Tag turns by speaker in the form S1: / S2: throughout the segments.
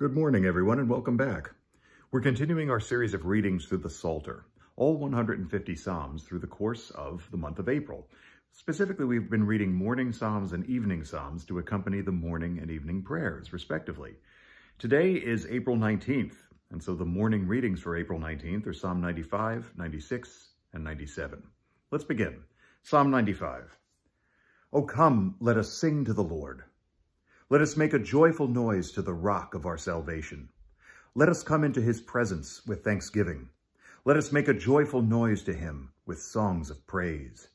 S1: Good morning, everyone, and welcome back. We're continuing our series of readings through the Psalter, all 150 Psalms through the course of the month of April. Specifically, we've been reading morning Psalms and evening Psalms to accompany the morning and evening prayers, respectively. Today is April 19th, and so the morning readings for April 19th are Psalm 95, 96, and 97. Let's begin. Psalm 95. O come, let us sing to the Lord. Let us make a joyful noise to the rock of our salvation. Let us come into his presence with thanksgiving. Let us make a joyful noise to him with songs of praise.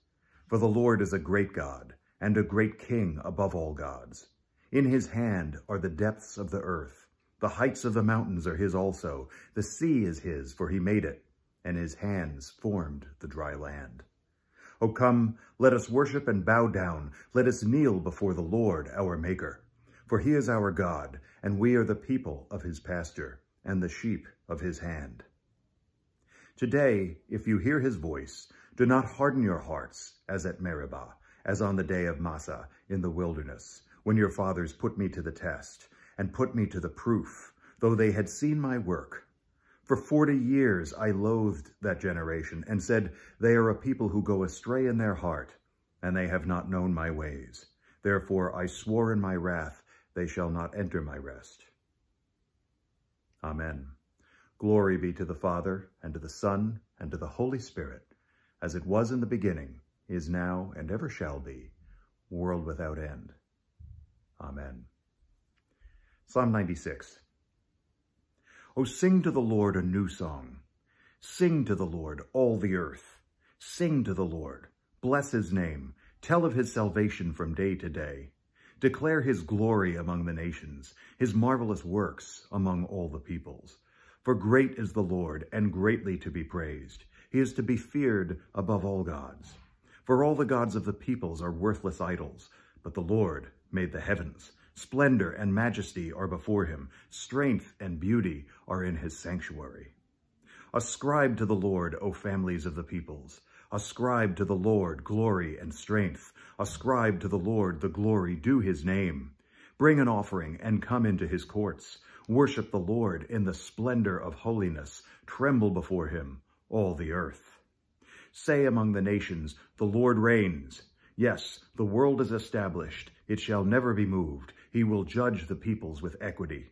S1: For the Lord is a great God and a great King above all gods. In his hand are the depths of the earth. The heights of the mountains are his also. The sea is his, for he made it, and his hands formed the dry land. O come, let us worship and bow down. Let us kneel before the Lord, our Maker. For he is our God, and we are the people of his pasture, and the sheep of his hand. Today, if you hear his voice, do not harden your hearts, as at Meribah, as on the day of Massah in the wilderness, when your fathers put me to the test, and put me to the proof, though they had seen my work. For forty years I loathed that generation, and said, They are a people who go astray in their heart, and they have not known my ways. Therefore I swore in my wrath, they shall not enter my rest. Amen. Glory be to the Father, and to the Son, and to the Holy Spirit, as it was in the beginning, is now, and ever shall be, world without end. Amen. Psalm 96. O sing to the Lord a new song. Sing to the Lord, all the earth. Sing to the Lord. Bless his name. Tell of his salvation from day to day. Declare his glory among the nations, his marvelous works among all the peoples. For great is the Lord, and greatly to be praised. He is to be feared above all gods. For all the gods of the peoples are worthless idols, but the Lord made the heavens. Splendor and majesty are before him. Strength and beauty are in his sanctuary. Ascribe to the Lord, O families of the peoples. Ascribe to the Lord glory and strength. Ascribe to the Lord the glory due his name. Bring an offering and come into his courts. Worship the Lord in the splendor of holiness. Tremble before him, all the earth. Say among the nations, the Lord reigns. Yes, the world is established. It shall never be moved. He will judge the peoples with equity.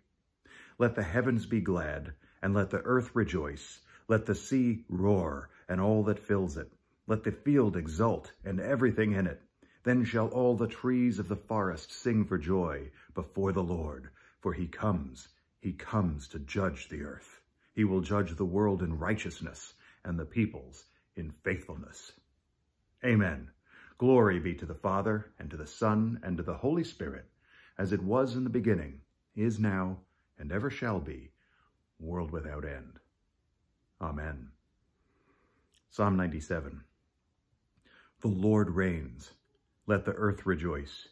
S1: Let the heavens be glad, and let the earth rejoice. Let the sea roar, and all that fills it. Let the field exult, and everything in it. Then shall all the trees of the forest sing for joy before the Lord, for he comes, he comes to judge the earth. He will judge the world in righteousness, and the peoples in faithfulness. Amen. Glory be to the Father, and to the Son, and to the Holy Spirit, as it was in the beginning, is now, and ever shall be, world without end. Amen. Psalm 97. The Lord reigns. Let the earth rejoice.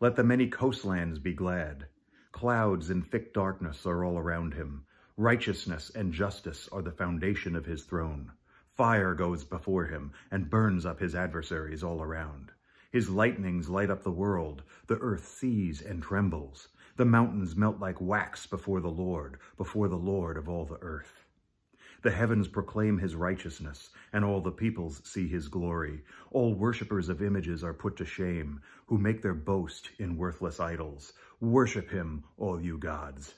S1: Let the many coastlands be glad. Clouds and thick darkness are all around him. Righteousness and justice are the foundation of his throne. Fire goes before him and burns up his adversaries all around. His lightnings light up the world. The earth sees and trembles. The mountains melt like wax before the Lord, before the Lord of all the earth. The heavens proclaim his righteousness, and all the peoples see his glory. All worshippers of images are put to shame, who make their boast in worthless idols. Worship him, all you gods.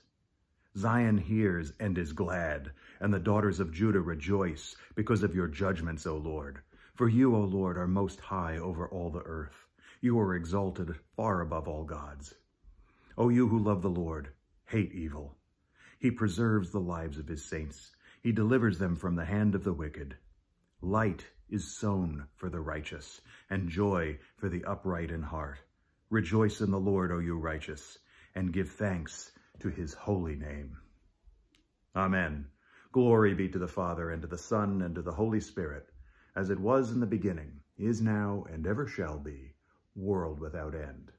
S1: Zion hears and is glad, and the daughters of Judah rejoice because of your judgments, O Lord. For you, O Lord, are most high over all the earth. You are exalted far above all gods. O you who love the Lord, hate evil. He preserves the lives of his saints. He delivers them from the hand of the wicked. Light is sown for the righteous, and joy for the upright in heart. Rejoice in the Lord, O you righteous, and give thanks to his holy name. Amen. Glory be to the Father, and to the Son, and to the Holy Spirit, as it was in the beginning, is now, and ever shall be, world without end.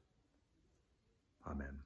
S1: Amen.